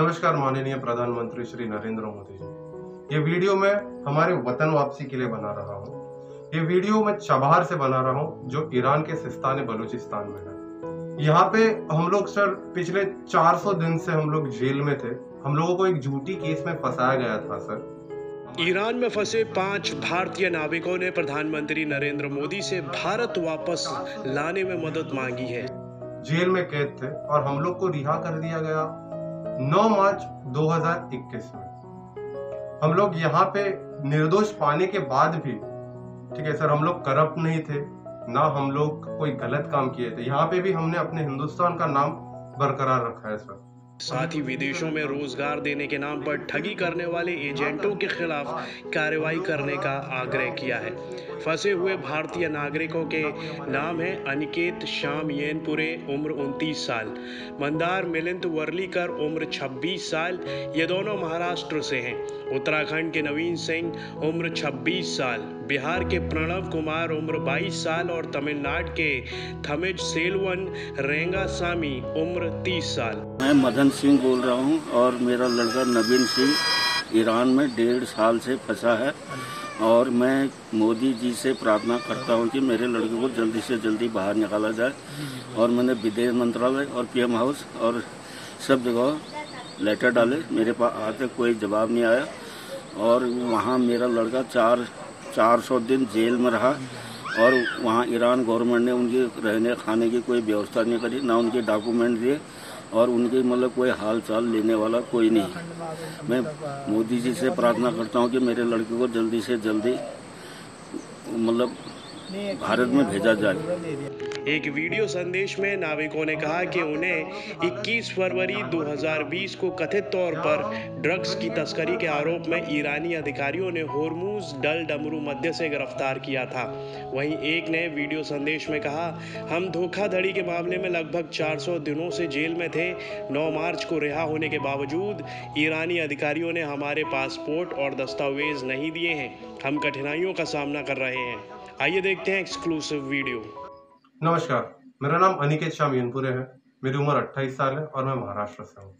नमस्कार माननीय प्रधानमंत्री श्री नरेंद्र मोदी जी। ये वीडियो मैं हमारे वतन वापसी के लिए बना रहा हूँ। ये वीडियो मैं चबहार से बना रहा हूँ जो ईरान के सिस्तान बलूचिस्तान में है। यहाँ पे हम लोग सर पिछले 400 दिन से हम लोग जेल में थे। हम लोगों को एक झूठी केस में फंसाया गया था सर। ईरान में फंसे पाँच भारतीय नाविकों ने प्रधानमंत्री नरेंद्र मोदी से भारत वापस लाने में मदद मांगी है। जेल में कैद थे और हम लोग को रिहा कर दिया गया। 9 मार्च 2021 में। हम लोग यहाँ पे निर्दोष पाने के बाद भी, ठीक है, सर, हम लोग करप्ट नहीं थे, ना हम लोग कोई गलत काम किए थे। यहाँ पे भी हमने अपने हिंदुस्तान का नाम बरकरार रखा है, सर। साथ ही विदेशों में रोज़गार देने के नाम पर ठगी करने वाले एजेंटों के खिलाफ कार्रवाई करने का आग्रह किया है। फंसे हुए भारतीय नागरिकों के नाम हैं अनिकेत श्याम येनपुरे, उम्र 29 साल, मंदार मिलिंद वर्लीकर, उम्र 26 साल, ये दोनों महाराष्ट्र से हैं। उत्तराखंड के नवीन सिंह, उम्र 26 साल। बिहार के प्रणव कुमार, उम्र 22 साल, और तमिलनाडु के थमिज सेलवन रेंगासामी उम्र 30 साल। मैं मदन सिंह बोल रहा हूँ, और मेरा लड़का नवीन सिंह ईरान में डेढ़ साल से फंसा है, और मैं मोदी जी से प्रार्थना करता हूँ कि मेरे लड़के को जल्दी से जल्दी बाहर निकाला जाए, और मैंने विदेश मंत्रालय और पीएम हाउस और सब जगह लेटर डाले, मेरे पास आज तक कोई जवाब नहीं आया, और वहाँ मेरा लड़का चार चार सौ दिन जेल में रहा और वहाँ ईरान गवर्नमेंट ने उनके रहने खाने की कोई व्यवस्था नहीं करी, ना उनके डॉक्यूमेंट दिए और उनके मतलब कोई हाल चाल लेने वाला कोई नहीं। मैं मोदी जी से प्रार्थना करता हूँ कि मेरे लड़के को जल्दी से जल्दी मतलब भारत में भेजा जाए। एक वीडियो संदेश में नाविकों ने कहा कि उन्हें 21 फरवरी 2020 को कथित तौर पर ड्रग्स की तस्करी के आरोप में ईरानी अधिकारियों ने होरमूज डल डमरू मध्य से गिरफ़्तार किया था। वहीं एक ने वीडियो संदेश में कहा, हम धोखाधड़ी के मामले में लगभग 400 दिनों से जेल में थे। 9 मार्च को रिहा होने के बावजूद ईरानी अधिकारियों ने हमारे पासपोर्ट और दस्तावेज़ नहीं दिए हैं। हम कठिनाइयों का सामना कर रहे हैं। आइए देखते हैं एक्सक्लूसिव वीडियो। नमस्कार मेरा नाम अनिकेत श्याम यनपुरे है। मेरी उम्र 28 साल है और मैं महाराष्ट्र से हूँ।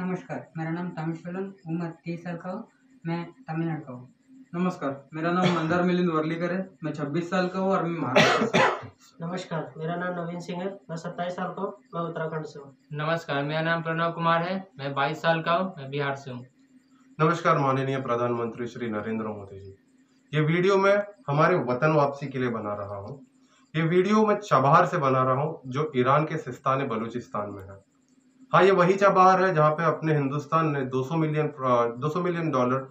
नमस्कार मेरा नाम तामेश्वरन उम्र तीस साल का हूँ मैं तमिलनाडु का हूँ। नमस्कार मेरा नाम मंदार मिलिंद वर्लीकर है मैं 26 साल का हूँ और मैं महाराष्ट्र से हूँ। नमस्कार मेरा नाम नवीन सिंह है मैं सत्ताईस साल का हूँ मैं उत्तराखंड से हूँ। नमस्कार मेरा नाम प्रणव कुमार है मैं 22 साल का हूँ मैं बिहार से हूँ। नमस्कार माननीय प्रधानमंत्री श्री नरेंद्र मोदी जी। ये वीडियो मैं हमारे वतन वापसी के लिए बना रहा हूँ। ये वीडियो मैं चबहार से बना रहा हूँ, जो ईरान के सिस्तान, बलूचिस्तान में है। हाँ ये वही चबहार है जहाँ पे अपने हिंदुस्तान ने 200 मिलियन 200 मिलियन डॉलर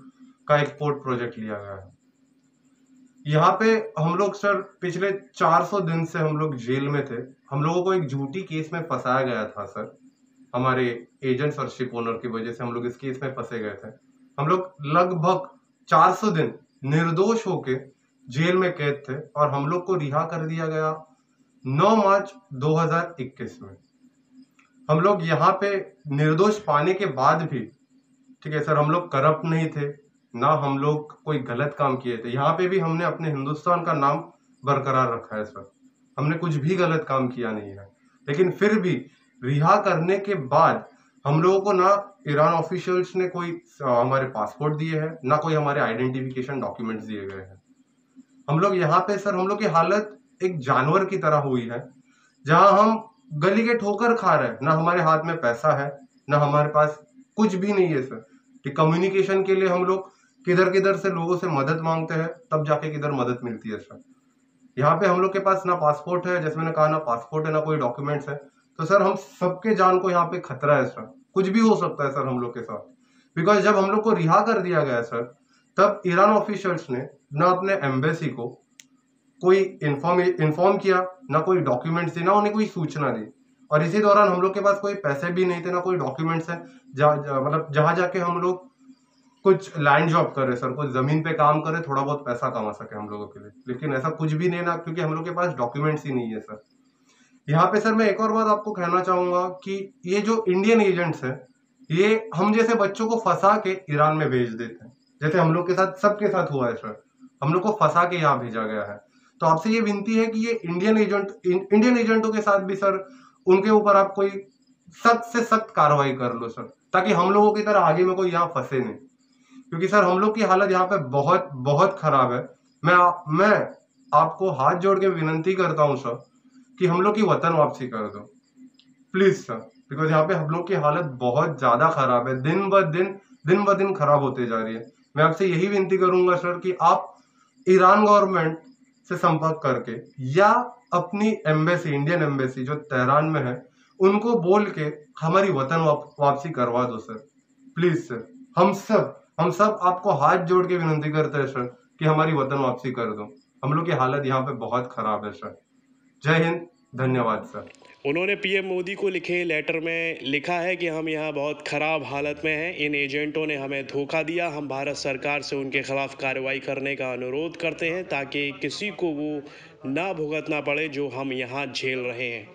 का एक पोर्ट प्रोजेक्ट लिया गया है। यहाँ पे हम लोग, सर, पिछले 400 दिन से हम लोग जेल में थे। हम लोगों को एक झूठी केस में फंसाया गया था, सर। हमारे एजेंट्स और शिप ओनर की वजह से हम लोग इस केस में फंसे गए थे। हम लोग लगभग 400 दिन निर्दोष होके जेल में कैद थे और हम लोग को रिहा कर दिया गया 9 मार्च 2021 में। हम लोग यहाँ पे निर्दोष पाने के बाद भी, ठीक है, सर, हम लोग करप्ट नहीं थे, ना हम लोग कोई गलत काम किए थे। यहाँ पे भी हमने अपने हिंदुस्तान का नाम बरकरार रखा है, सर। हमने कुछ भी गलत काम किया नहीं है। लेकिन फिर भी रिहा करने के बाद हम लोगों को ना ईरान ऑफिशियल्स ने कोई हमारे पासपोर्ट दिए हैं, ना कोई हमारे आइडेंटिफिकेशन डॉक्यूमेंट्स दिए गए हैं। हम लोग यहाँ पे सर, हम लोग की हालत एक जानवर की तरह हुई है, जहाँ हम गली के ठोकर खा रहे हैं। ना हमारे हाथ में पैसा है, ना हमारे पास कुछ भी नहीं है सर। कि कम्युनिकेशन के लिए हम लोग किधर किधर से लोगों से मदद मांगते हैं, तब जाके किधर मदद मिलती है सर। यहाँ पे हम लोग के पास ना पासपोर्ट है, जैसे मैंने कहा, ना पासपोर्ट है, ना कोई डॉक्यूमेंट्स है। तो सर, हम सबके जान को यहाँ पे खतरा है सर। कुछ भी हो सकता है सर हम लोग के साथ। बिकॉज़ जब हम लोग को रिहा कर दिया गया सर तब ईरान ऑफिशियल्स ने ना अपने एम्बेसी को कोई इन्फॉर्म किया, ना कोई डॉक्यूमेंट्स दी, ना उन्हें कोई सूचना दी। और इसी दौरान हम लोग के पास कोई पैसे भी नहीं थे, ना कोई डॉक्यूमेंट्स है। मतलब जहाँ जाके हम लोग कुछ लैंड जॉब करे सर, कुछ ज़मीन पे काम करे थोड़ा बहुत पैसा कमा सके हम लोगों के लिए। लेकिन ऐसा कुछ भी नहीं ना, क्योंकि हम लोग के पास डॉक्यूमेंट्स ही नहीं है, सर। यहाँ पे, सर, मैं एक और बात आपको कहना चाहूँगा कि ये जो इंडियन एजेंट्स हैं, ये हम जैसे बच्चों को फंसा के ईरान में भेज देते हैं। जैसे हम लोग के साथ, सबके साथ हुआ है सर हम लोग को फंसा के यहाँ भेजा गया है। तो आपसे ये विनती है कि ये इंडियन एजेंट इंडियन एजेंटों के साथ भी सर उनके ऊपर आप कोई सख्त से सख्त कार्रवाई कर लो सर ताकि हम लोगों की तरह आगे में कोई यहाँ फंसे नहीं। क्योंकि सर हम लोग की हालत यहाँ पे बहुत बहुत खराब है। मैं मैं आपको हाथ जोड़ के विनती करता हूँ सर कि हम लोग की वतन वापसी कर दो। प्लीज़ सर बिकॉज़ यहाँ पे हम लोग की हालत बहुत ज़्यादा खराब है। दिन ब दिन दिन ब दिन खराब होते जा रही है। मैं आपसे यही विनती करूँगा सर कि आप ईरान गवर्नमेंट से संपर्क करके या अपनी एम्बेसी इंडियन एम्बेसी जो तेहरान में है उनको बोल के हमारी वतन वाप, वापसी करवा दो सर। Please sir. हम सब हम सब आपको हाथ जोड़ के विनती करते हैं सर कि हमारी वतन वापसी कर दो। हम लोग की हालत यहाँ पे बहुत खराब है सर। जय हिंद। धन्यवाद, सर। उन्होंने पीएम मोदी को लिखे लेटर में लिखा है कि हम यहाँ बहुत ख़राब हालत में हैं। इन एजेंटों ने हमें धोखा दिया। हम भारत सरकार से उनके खिलाफ कार्रवाई करने का अनुरोध करते हैं ताकि किसी को वो ना भुगतना पड़े जो हम यहाँ झेल रहे हैं।